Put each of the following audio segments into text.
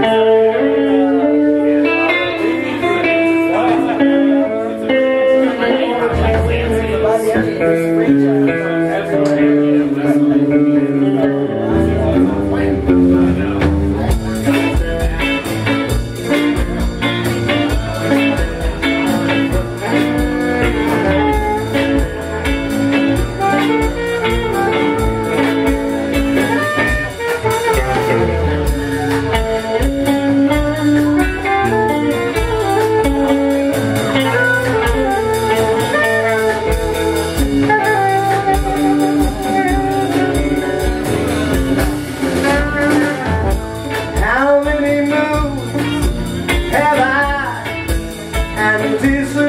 How anticipated?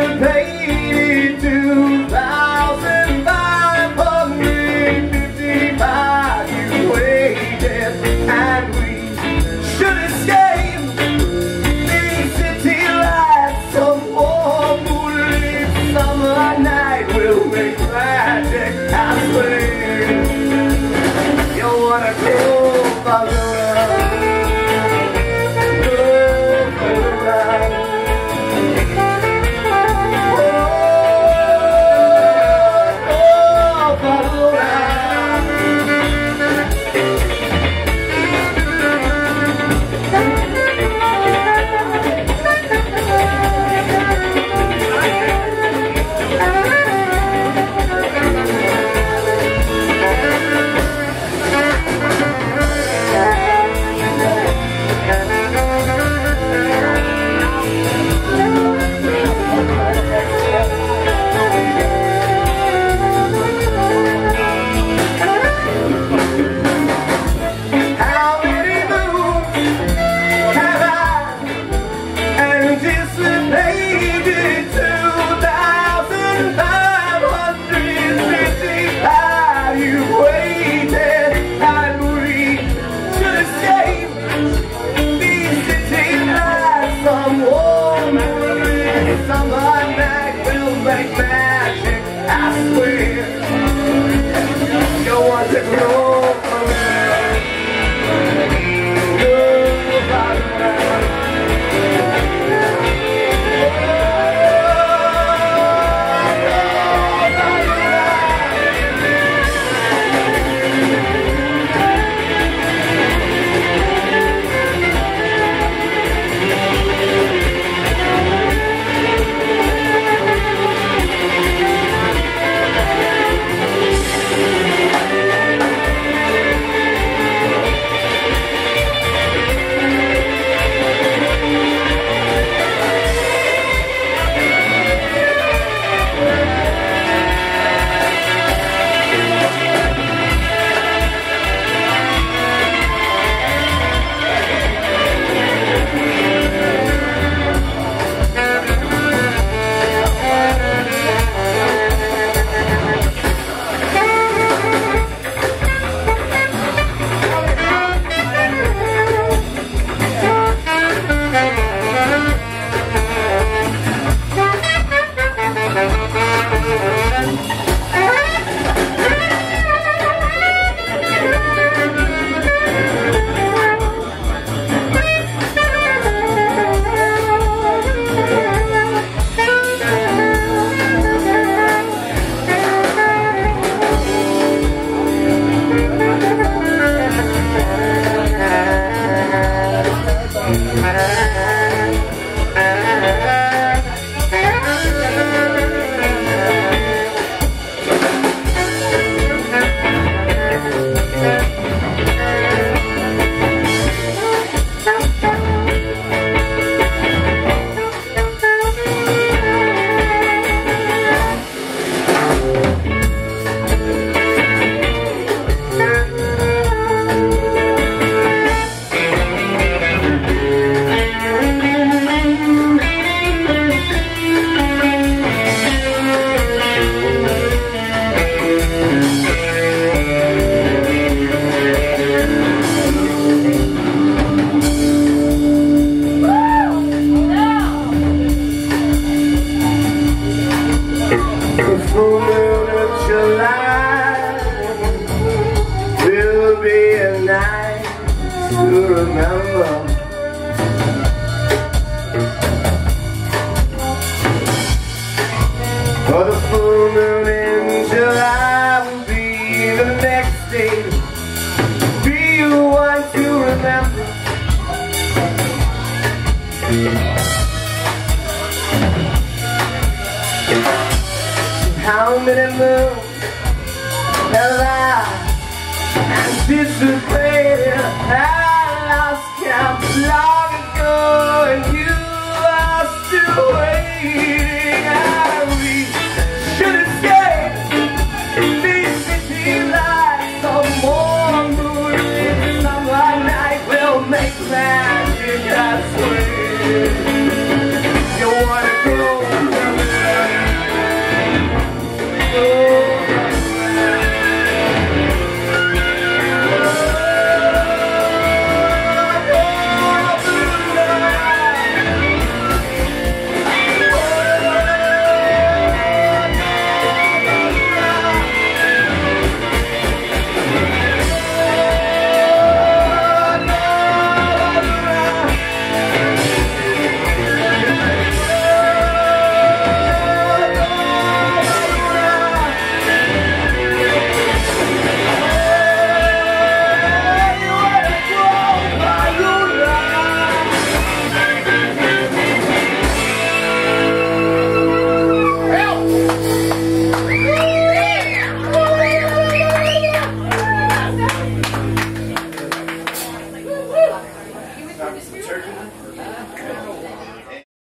For the full moon in July will be the next day. Be you one to remember. How many moons have I anticipated? I lost count in summer night